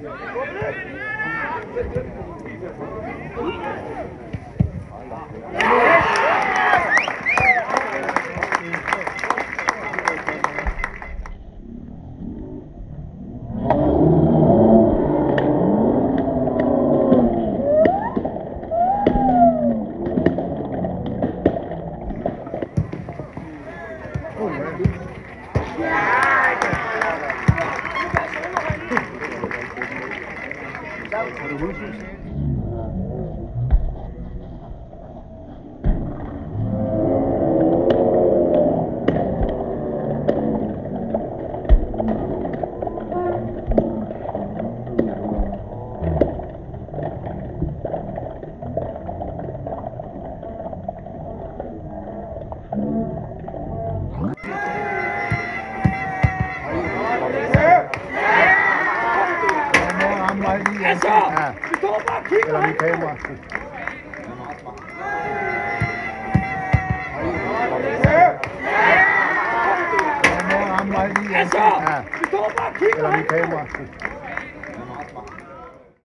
Oh, man. Yeah. Are the roosters here? Estou É. Aqui, Pela mim caiu aqui,